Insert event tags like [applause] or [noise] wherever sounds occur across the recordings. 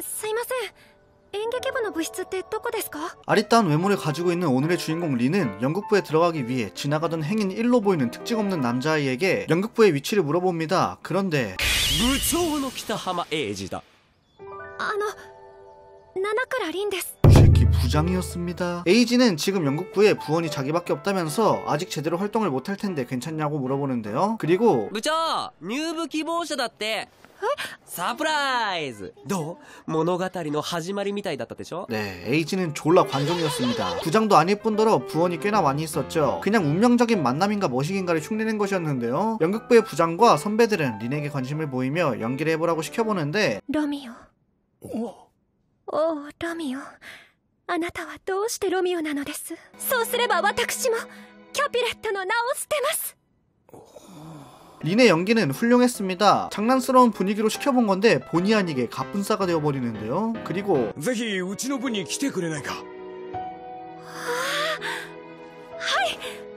すいません演劇部の部室ってどこですか 아리따운 외모를 가지고 있는 오늘의 주인공 리는 연극부에 들어가기 위해 지나가던 행인 1로 보이는 특징 없는 남자아이에게 연극부의 위치를 물어봅니다. 그런데 部長の北浜英二だあの七倉凛です 이 새끼 부장이었습니다. 에이지는 지금 연극부에 부원이 자기밖에 없다면서 아직 제대로 활동을 못할 텐데 괜찮냐고 물어보는데요. 그리고 部長入部希望者だって サプライズどう物語の始まりみたいだったでしょ 네, 에이지는 졸라 관종이었습니다. 부장도 아닐 뿐더러 부원이 꽤나 많이 있었죠. 그냥 운명적인 만남인가 뭐식인가를 흉내낸 것이었는데요. 연극부의 부장과 선배들은 린에게 관심을 보이며 연기를 해보라고 시켜보는데 ロミオおおロミオあなたはどうしてロミオなのですそうすれば私もキャピレットの名を捨てます 린의 연기는 훌륭했습니다. 장난스러운 분위기로 시켜본 건데 본의 아니게 가뿐싸가 되어버리는데요. 그리고 ぜひうちの部に来てくれないか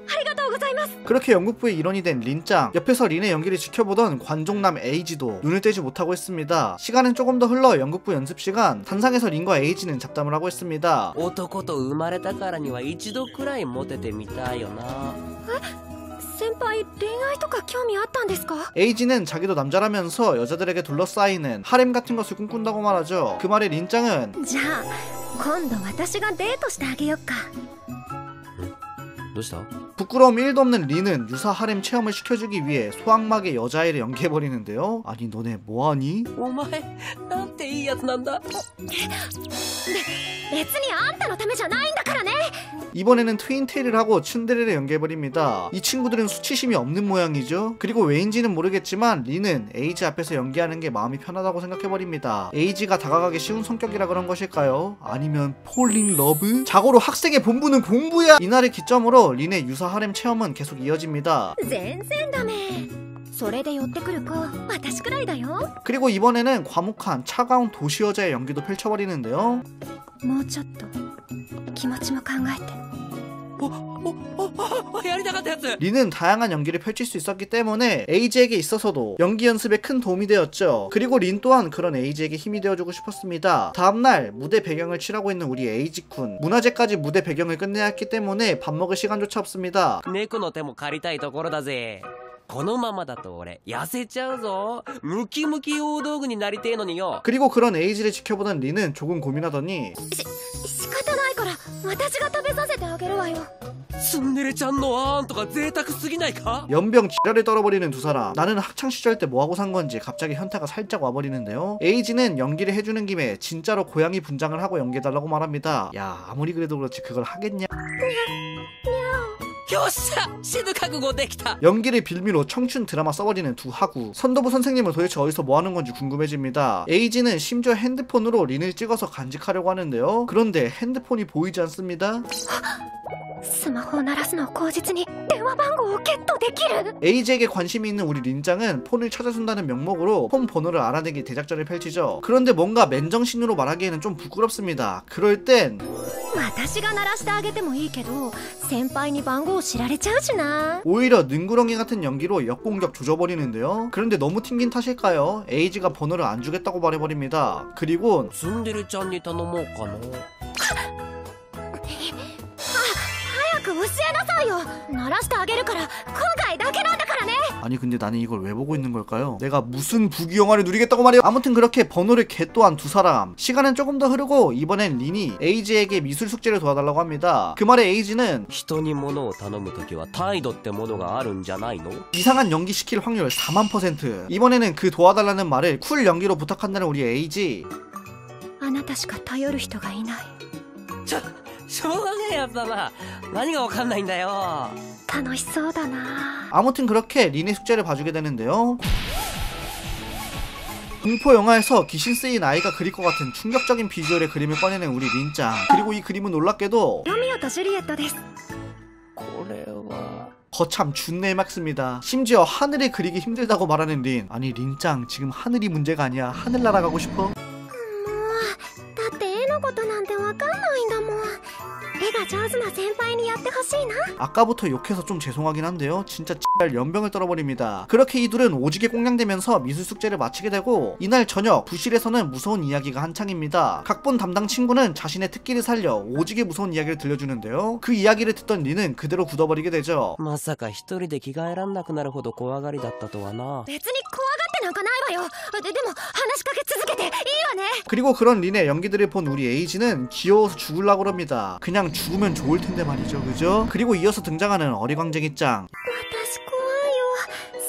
ありがとうございます 그렇게 연극부의 일원이 된 린짱 옆에서 린의 연기를 지켜보던 관종남 에이지도 눈을 떼지 못하고 했습니다. 시간은 조금 더 흘러 연극부 연습 시간 단상에서 린과 에이지는 잡담을 하고 있습니다. 男と生まれたからには一度くらいモテてみたいよな先輩恋愛とか興味あったんですか 에이지는 자기도 남자라면서 여자들에게 둘러싸이는 하렘 같은 것을 꿈꾼다고 말하죠. 그 말에 린짱은 じゃあ今度私がデートしてあげよっかどうした 부끄러움 1도 없는 린은 유사 하렘 체험을 시켜주기 위해 소악마의 여자애를 연기해버리는데요. 아니 너네 뭐하니? お前なんていいやつなんだ別にあんたのためじゃないんだからね 이번에는 트윈테일을 하고 츤데레를 연기해버립니다. 이 친구들은 수치심이 없는 모양이죠. 그리고 왜인지는 모르겠지만 리는 에이지 앞에서 연기하는 게 마음이 편하다고 생각해버립니다. 에이지가 다가가기 쉬운 성격이라 그런 것일까요? 아니면 폴링 러브? 자고로 학생의 본부는 공부야! 이날을 기점으로 린의 유사 하렘 체험은 계속 이어집니다. 全然ダメそれで寄ってくる子私くらいだよ 그리고 이번에는 과묵한 차가운 도시 여자의 연기도 펼쳐버리는데요. もうちょっと気持ちも考えて 리는 다양한 연기를 펼칠 수 있었기 때문에 에이지에게 있어서도 연기 연습에 큰 도움이 되었죠. 그리고 린 또한 그런 에이지에게 힘이 되어주고 싶었습니다. 다음날 무대 배경을 칠하고 있는 우리 에이지군 문화제까지 무대 배경을 끝내야 했기 때문에 밥 먹을 시간조차 없습니다. 猫の手も借りたいところだぜこのままだと俺痩せちゃうぞムキムキ大道具になりてえのによ 그리고 그런 에이지를 지켜보던 린은 조금 고민하더니 仕方ないから 私が食べさせてあげるわよツンデレちゃんのあんとか贅沢すぎないか 연병 지랄을 떨어버리는 두 사람 나는 학창시절 때 뭐하고 산 건지 갑자기 현타가 살짝 와버리는데요 에이지는 연기를 해주는 김에 진짜로 고양이 분장을 하고 연기해달라고 말합니다 야 아무리 그래도 그렇지 그걸 하겠냐 [laughs] 요싸! 시득하고 고데기다. 연기를 빌미로 청춘 드라마 써버리는 두 하구. 선도부 선생님은 도대체 어디서 뭐하는 건지 궁금해집니다. 에이지는 심지어 핸드폰으로 린을 찍어서 간직하려고 하는데요. 그런데 핸드폰이 보이지 않습니다. [laughs] スマホを鳴らすのを口実に電話番号をゲットできる 에이지에게 관심이 있는 우리 린짱은 폰을 찾아준다는 명목으로 폰 번호를 알아내기 대작전을 펼치죠 그런데 뭔가 맨정신으로 말하기에는 좀 부끄럽습니다 그럴 땐 私が鳴らしてあげてもいいけど先輩に番号を知られちゃうしな 오히려 능구렁이 같은 연기로 역공격 조져버리는데요 그런데 너무 튕긴 탓일까요? 에이지가 번호를 안 주겠다고 말해버립니다 그리고 ツンデレちゃんに頼も えなさいよ鳴らしてあげるから今回だけなんだからね 아니 근데 나는 이걸 왜 보고 있는 걸까요? 내가 무슨 부귀영화를 누리겠다고 말이야 아무튼 그렇게 번호를 개또한 두 사람 시간은 조금 더 흐르고 이번엔 린이 에이지에게 미술 숙제를 도와달라고 합니다 그 말에 에이지는 人に物を頼む時は態度ってものがあるんじゃないの 이상한 연기 시킬 확률 4만 퍼센트 이번에는 그 도와달라는 말을 쿨 연기로 부탁한다는 우리 에이지 あなたしか頼る人がいないちょ しょうがねえやつだな何がわかんないんだよ楽しそうだな 아무튼 그렇게 린의 숙제를 봐주게 되는데요 공포 영화에서 귀신 쓰인 아이가 그릴 것 같은 충격적인 비주얼의 그림을 꺼내는 우리 린짱 그리고 이 그림은 놀랍게도 ロミオとジュリエットです これは 거참 준내 막습니다. 심지어 하늘을 그리기 힘들다고 말하는 린. 아니 린짱 지금 하늘이 문제가 아니야. 하늘 날아가고 싶어? もうだって絵のことなんてわかんないんだもん絵 が上手な先輩にやってほしいな 아까부터 욕해서 좀 죄송하긴 한데요. 진짜 X발 연병을 떨어버립니다. 그렇게 이 둘은 오지게 꽁냥대면서 미술 숙제를 마치게 되고 이날 저녁 부실에서는 무서운 이야기가 한창입니다. 각본 담당 친구는 자신의 특기를 살려 오지게 무서운 이야기를 들려주는데요. 그 이야기를 듣던 리는 그대로 굳어버리게 되죠. まさか一人で着替えらんなくなるほど怖がりだったとはな別に怖がって なんかないわよででも話しかけ続けていいわね 그리고 그런 린의 연기들을 본 우리 에이지는 귀여워서 죽을라고 그럽니다. 그냥 죽으면 좋을 텐데 말이죠, 그죠? 그리고 이어서 등장하는 어리광쟁이 짱. 私怖いよ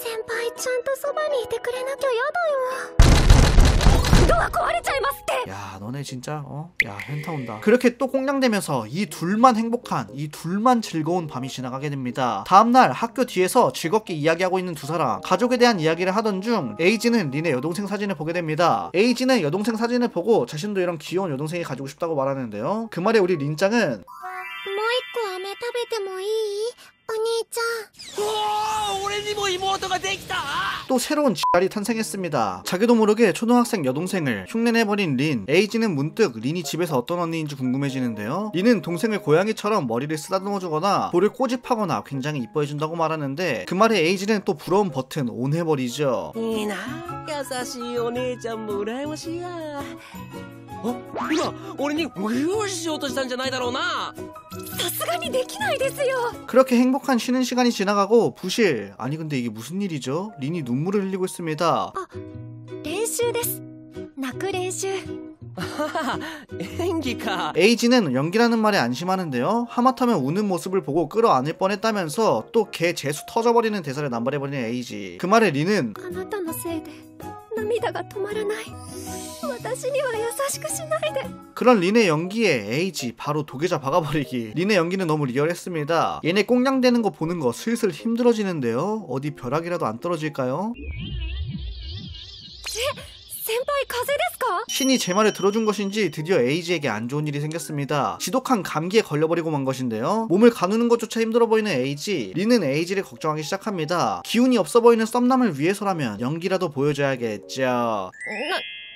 先輩ちゃんとそばにいてくれなきゃやだよドア壊れちゃいますって 야, 너네 진짜 어? 야, 현타 온다. 그렇게 또 꽁냥대면서 이 둘만 행복한, 이 둘만 즐거운 밤이 지나가게 됩니다. 다음 날 학교 뒤에서 즐겁게 이야기하고 있는 두 사람, 가족에 대한 이야기를 하던 중 에이지는 린의 여동생 사진을 보게 됩니다. 에이지는 여동생 사진을 보고 자신도 이런 귀여운 여동생이 가지고 싶다고 말하는데요. 그 말에 우리 린짱은 もう一個飴食べてもいい お兄ちゃんおお俺にも妹ができた 또 새로운 지랄이 탄생했습니다. 자기도 모르게 초등학생 여동생을 흉내내버린 린. 에이지는 문득 린이 집에서 어떤 언니인지 궁금해지는데요. 린은 동생을 고양이처럼 머리를 쓰다듬어주거나 볼을 꼬집하거나 굉장히 이뻐해준다고 말하는데 그 말에 에이지는 또 부러운 버튼 온 해버리죠. いいな優しいお姉ちゃんも羨ましいやあ今俺にグーしようとしたんじゃないだろうな 사스가니 내키나이 데스요. 그렇게 행복한 쉬는 시간이 지나가고 부실. 아니 근데 이게 무슨 일이죠? 린이 눈물을 흘리고 있습니다. 아, 렌슈 데스. 나크 렌슈. [laughs] 엔기카 에이지는 연기라는 말에 안심하는데요 하마터면 우는 모습을 보고 끌어안을 뻔했다면서 또 개 재수 터져버리는 대사를 남발해버리는 에이지 그 말에 리는 涙が止まらない私には優しくしないで 그런 린의 연기에 에이지 바로 도계자 박아버리기. 린의 연기는 너무 리얼했습니다. 얘네 꽁냥대는 거 보는 거 슬슬 힘들어지는데요. 어디 벼락이라도 안 떨어질까요? 先輩風邪ですか 신이 제 말을 들어준 것인지 드디어 에이지에게 안 좋은 일이 생겼습니다. 지독한 감기에 걸려버리고 만 것인데요. 몸을 가누는 것조차 힘들어 보이는 에이지. 린은 에이지를 걱정하기 시작합니다. 기운이 없어 보이는 썸남을 위해서라면 연기라도 보여줘야겠죠.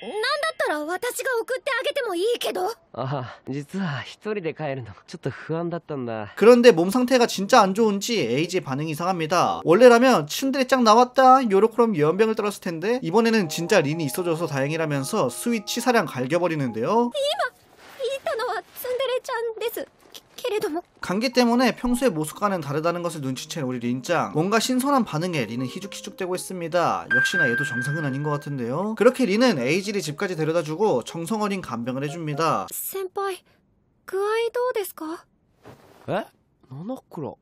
ななんだったら私が送ってあげてもいいけどあ実は一人で帰るのちょっと不安だったんだ 그런데 몸 상태가 진짜 안 좋은지 에이지의 반응이 이상합니다. 원래라면 츤드레 짱 나왔다 요렇게럼 연병을 떨었을 텐데 이번에는 진짜 린이 있어줘서 다행이라면서 스윗 치사량 갈겨버리는데요. 言ったのはツンデレちゃんです けけれども 감기 때문에 평소의 모습과는 다르다는 것을 눈치챈 우리 린짱 뭔가 신선한 반응에 린은 희죽희죽대고 있습니다 역시나 얘도 정상은 아닌 것 같은데요 그렇게 린은 에이지를 집까지 데려다주고 정성어린 간병을 해줍니다 先輩具合どうですかえ七倉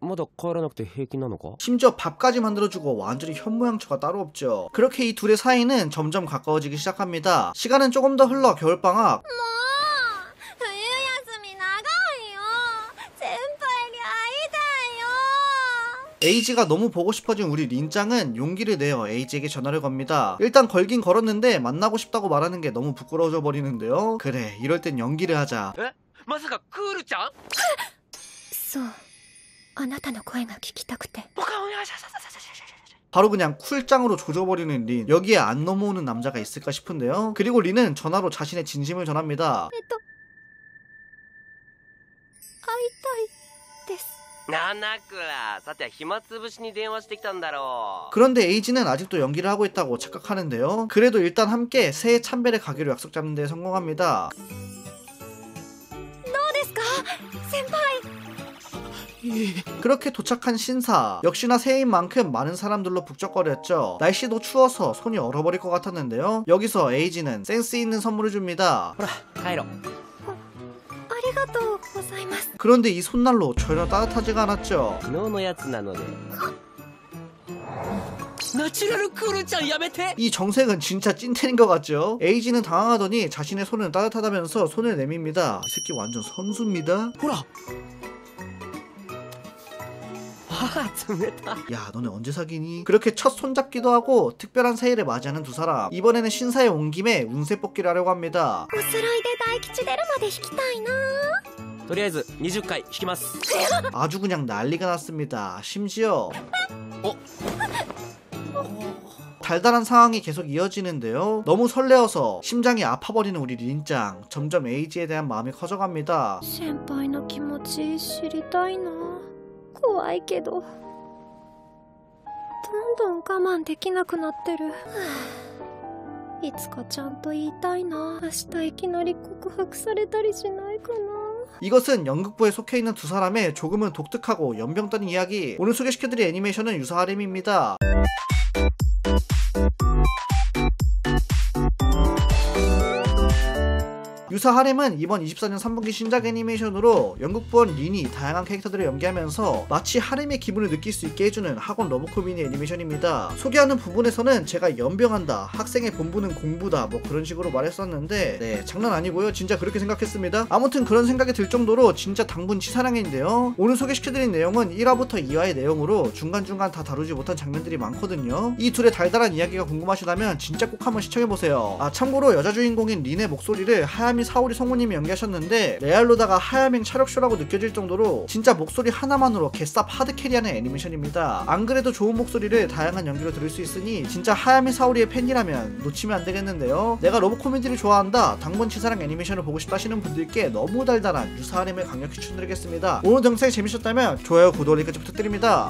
まだ帰らなくて平気なのか 심지어 밥까지 만들어주고 완전히 현모양처가 따로 없죠 그렇게 이 둘의 사이는 점점 가까워지기 시작합니다 시간은 조금 더 흘러 겨울방학 에이지가 너무 보고 싶어진 우리 린짱은 용기를 내어 에이지에게 전화를 겁니다. 일단 걸긴 걸었는데 만나고 싶다고 말하는 게 너무 부끄러워져 버리는데요. 그래, 이럴 땐 연기를 하자. えまさかクールちゃんそうあなたの声が聞きたくて 바로 그냥 쿨짱으로 조져버리는 린. 여기에 안 넘어오는 남자가 있을까 싶은데요. 그리고 린은 전화로 자신의 진심을 전합니다. えっと会いたいです 그런데 에이지는 아직도 연기를 하고 있다고 착각하는데요. 그래도 일단 함께 새해 참배를 가기로 약속 잡는 데 성공합니다. 그렇게 도착한 신사. 역시나 새해인 만큼 많은 사람들로 북적거렸죠. 날씨도 추워서 손이 얼어버릴 것 같았는데요. 여기서 에이지는 센스 있는 선물을 줍니다. 호라, 그런데 이 손난로 전혀 따뜻하지가 않았죠. 이 정색은 진짜 찐텐인 것 같죠? 에이지는 당황하더니 자신의 손은 따뜻하다면서 손을 내밉니다. 이 새끼 완전 선수입니다. ほら 야 너네 언제 사귀니? 그렇게 첫 손잡기도 하고 특별한 새해를 맞이하는 두 사람 이번에는 신사에 온 김에 운세 뽑기를 하려고 합니다 おさらいで大吉出るまで弾きたいなとりあえず20回引きます 아주 그냥 난리가 났습니다 심지어 달달한 상황이 계속 이어지는데요. 너무 설레어서 심장이 아파버리는 우리 린짱. 점점 에이지에 대한 마음이 커져갑니다. 先輩の気持ち知りたいな 怖いけどどんどん我慢できなくなってるはあいつかちゃんと言いたいな明日いきなり告白されたりしないかな 이것은 연극부에 속해 있는 두 사람의 조금은 독특하고 연병 떠는 이야기. 오늘 소개시켜드릴 애니메이션은 유사 하렘입니다. 유사 하렘은 이번 24년 3분기 신작 애니메이션으로 연극부원 린이 다양한 캐릭터들을 연기하면서 마치 하렘의 기분을 느낄 수 있게 해주는 학원 러브코메 미니 애니메이션입니다. 소개하는 부분에서는 제가 염병한다, 학생의 본분은 공부다, 뭐 그런 식으로 말했었는데 네 장난 아니고요. 진짜 그렇게 생각했습니다. 아무튼 그런 생각이 들 정도로 진짜 당분 치사량인데요. 오늘 소개시켜드린 내용은 1화부터 2화의 내용으로 중간중간 다 다루지 못한 장면들이 많거든요. 이 둘의 달달한 이야기가 궁금하시다면 진짜 꼭 한번 시청해보세요. 아 참고로 여자 주인공인 린의 목소리를 하야미 사오리 성우님이 연기하셨는데 레알로다가 하야맹 차력쇼라고 느껴질 정도로 진짜 목소리 하나만으로 개쌉 hard carry하는 애니메이션입니다. 안 그래도 좋은 목소리를 다양한 연기로 들을 수 있으니 진짜 하야미 사오리의 팬이라면 놓치면 안 되겠는데요. 내가 러브 코미디를 좋아한다, 당분 치사량 애니메이션을 보고 싶다 하시는 분들께 너무 달달한 유사하렘을 강력히 추천드리겠습니다. 오늘 영상이 재밌었다면 좋아요, 구독, 알림까지 부탁드립니다.